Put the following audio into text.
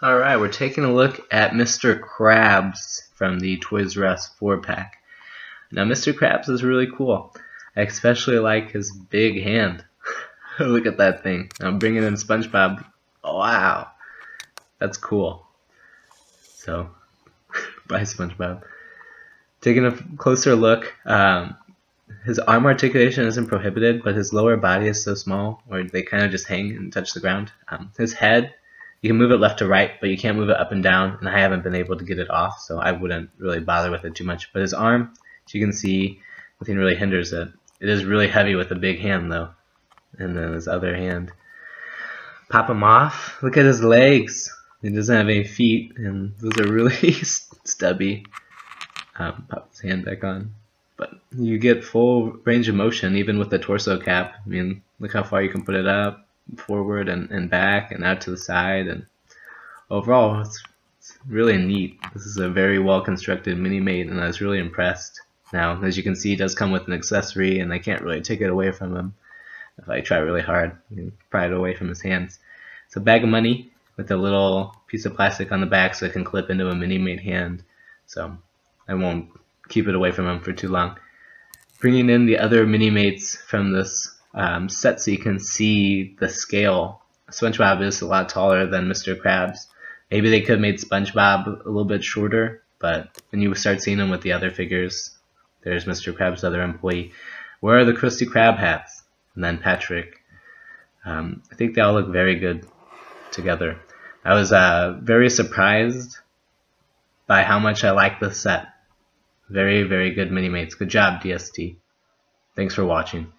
Alright, we're taking a look at Mr. Krabs from the Toys R Us 4 pack. Now Mr. Krabs is really cool. I especially like his big hand. look at that thing. I'm bringing in SpongeBob. wow. That's cool. So, bye SpongeBob. Taking a closer look, um, his arm articulation isn't prohibited, but his lower body is so small, where they kind of just hang and touch the ground. Um, his head you can move it left to right, but you can't move it up and down, and I haven't been able to get it off, so I wouldn't really bother with it too much. But his arm, as you can see, nothing really hinders it. It is really heavy with a big hand, though. And then his other hand. Pop him off. Look at his legs. He doesn't have any feet, and those are really stubby. Um, pop his hand back on. But you get full range of motion, even with the torso cap. I mean, look how far you can put it up forward and, and back and out to the side and overall it's, it's really neat. This is a very well constructed mini mate and I was really impressed. Now as you can see it does come with an accessory and I can't really take it away from him if I try really hard and pry it away from his hands. It's a bag of money with a little piece of plastic on the back so it can clip into a mini mate hand so I won't keep it away from him for too long. Bringing in the other mini mates from this um, set so you can see the scale. SpongeBob is a lot taller than Mr. Krabs. Maybe they could have made SpongeBob a little bit shorter, but when you start seeing them with the other figures, there's Mr. Krabs' other employee. Where are the Krusty Krab hats? And then Patrick. Um, I think they all look very good together. I was uh, very surprised by how much I like the set. Very, very good mini mates. Good job, DST. Thanks for watching.